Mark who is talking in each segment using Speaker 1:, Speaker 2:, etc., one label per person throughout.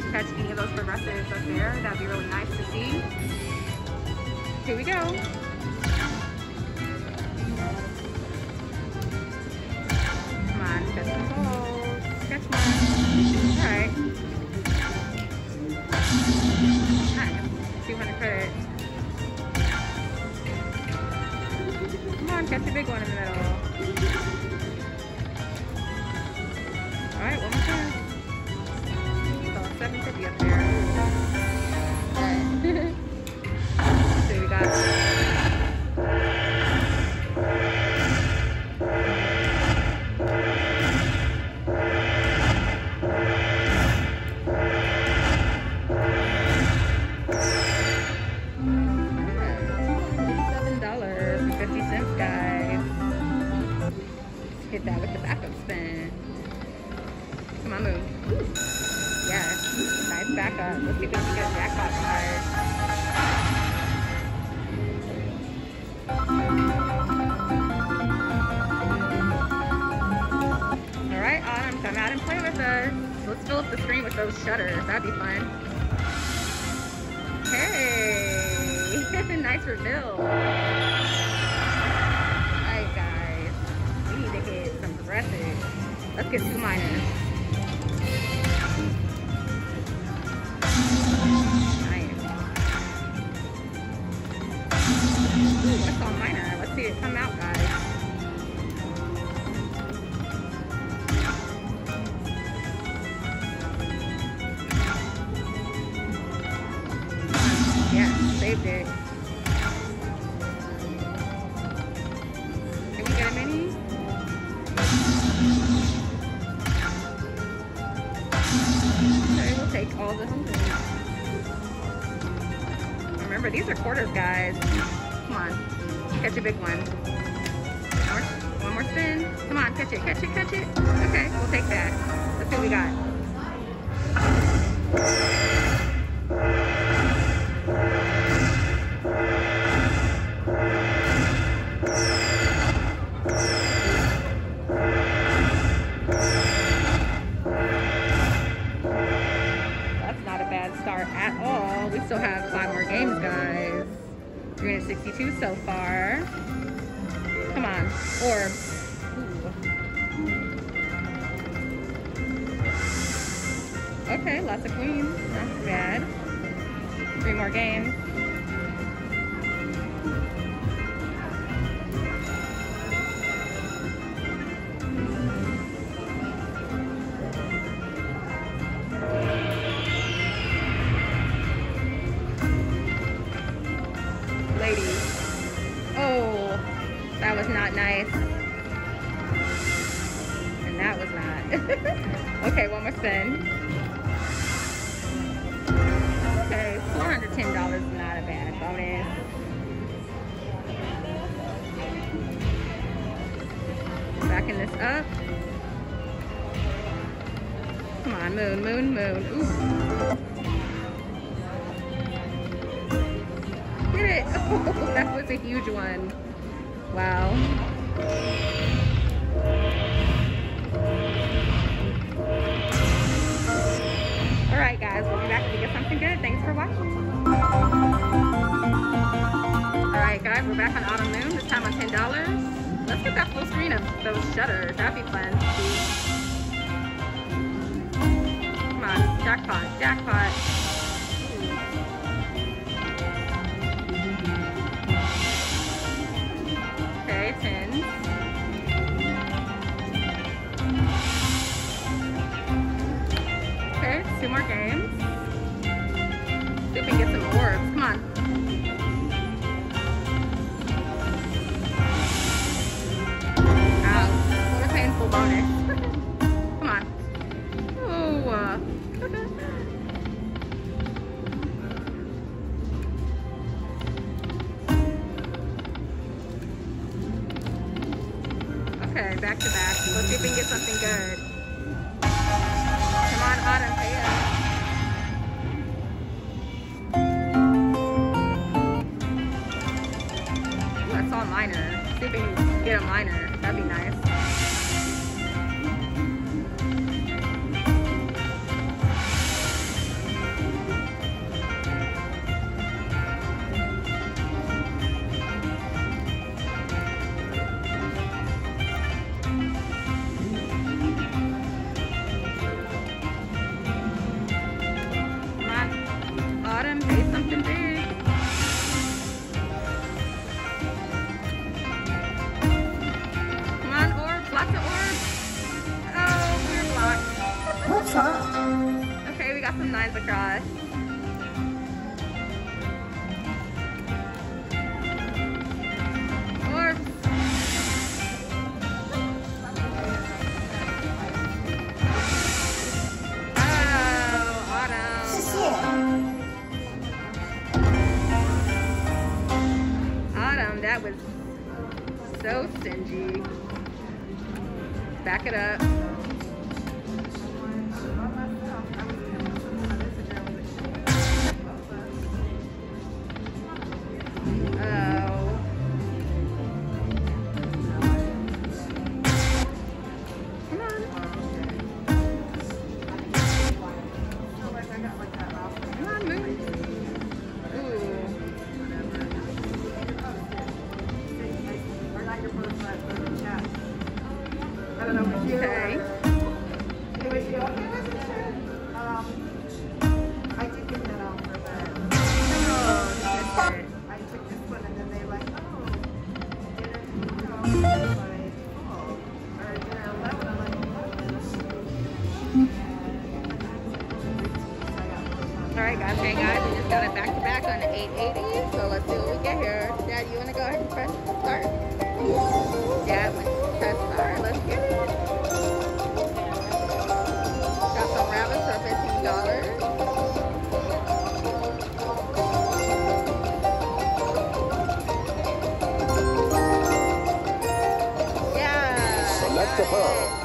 Speaker 1: Can catch any of those progressives up there. That'd be really nice to see. Here we go. Get. All right, come out and play with us. Let's fill up the screen with those shutters. That'd be fun. Hey, nice reveal. Alright guys, we need to hit some progressive. Let's get two minors. Come on, moon, moon, moon. Ooh. Get it! Oh, that was a huge one. Wow. Alright guys, we'll be back to get something good. Thanks for watching. Alright guys, we're back on Autumn Moon, this time on $10. Let's get that full screen of those shutters. That'd be fun jackpot, jackpot. Something good. Come on, Autumn, pay up. See if we can get a minor. That'd be nice.
Speaker 2: eyes across. Oh, that was so stingy. Back it up.
Speaker 1: Chappelle.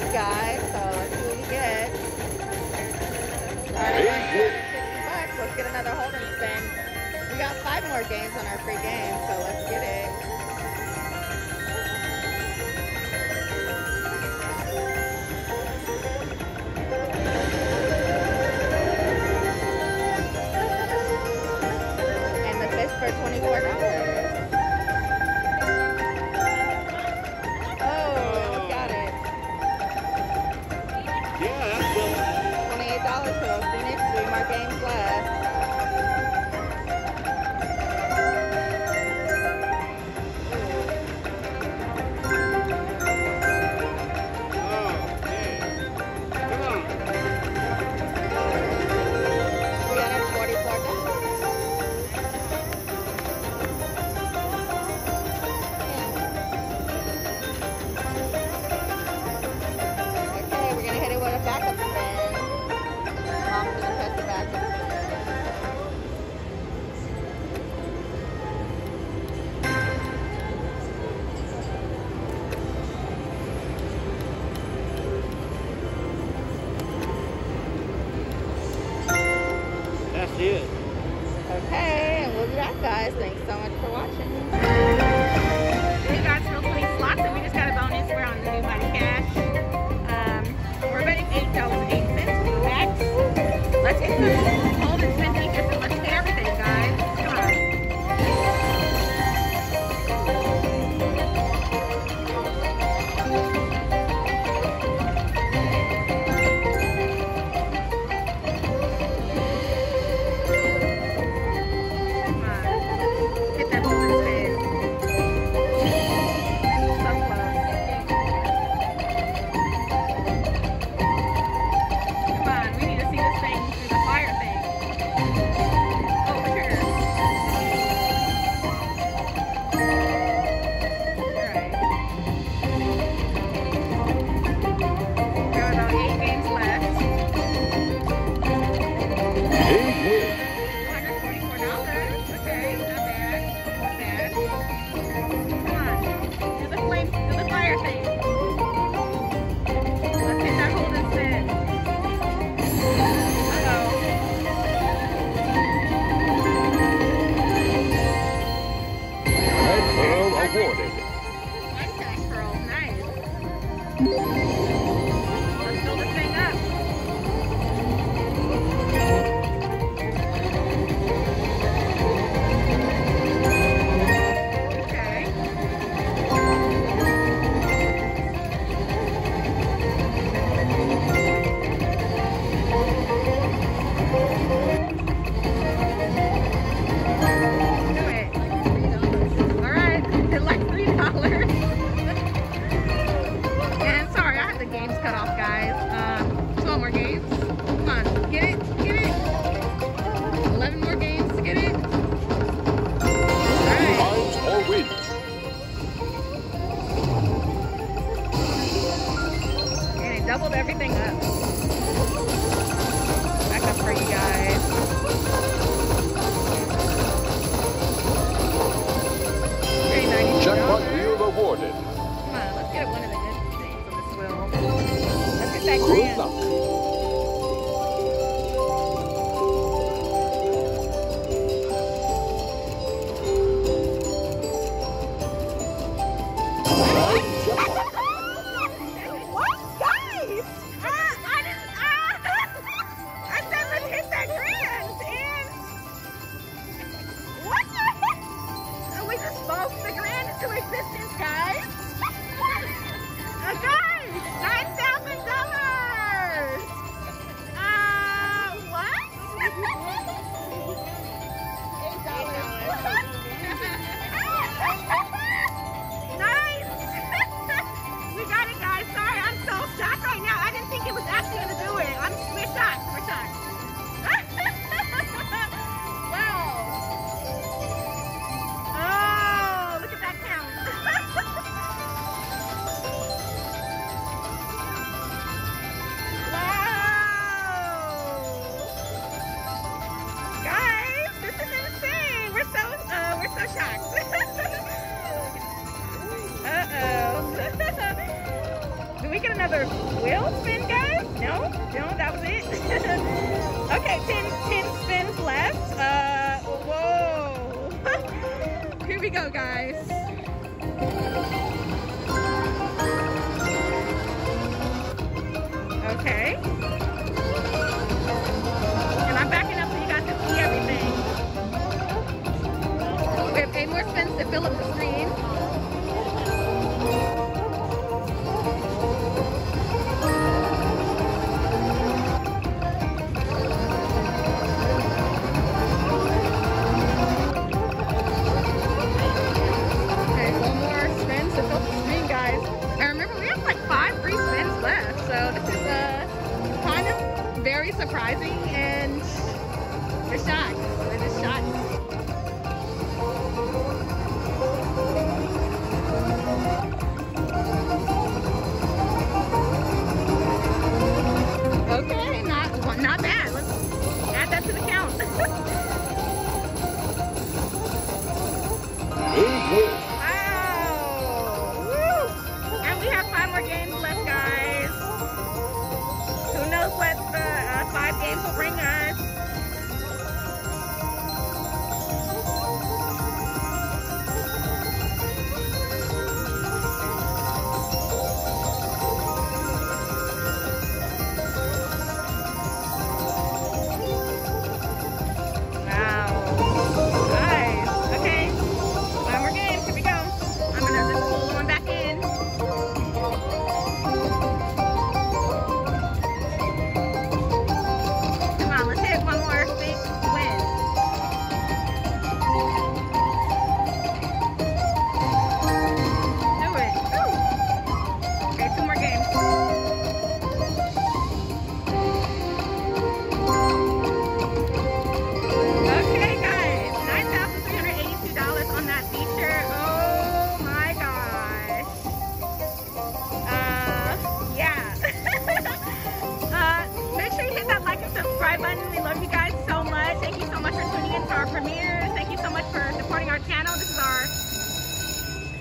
Speaker 1: that
Speaker 2: guy, so let's see what we get. Alright, let's get another holding spin. We got
Speaker 1: five more games on our free game, so let's get it. For Phoenix. Three more
Speaker 3: another wheel spin, guys? No? No, that was it? okay, 10, 10 spins left. Uh, whoa.
Speaker 1: Here we go, guys. Okay. And I'm backing up so you guys can see everything. We have eight more spins to fill up the screen.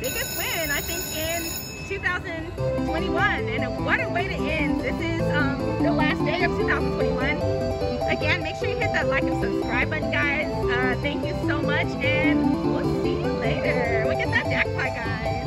Speaker 3: biggest win, I think, in 2021. And what a way to end. This is um, the last day of 2021. Again, make sure you hit that like and subscribe button, guys. Uh, thank you so much, and we'll see you later. Look at that jackpot, guys.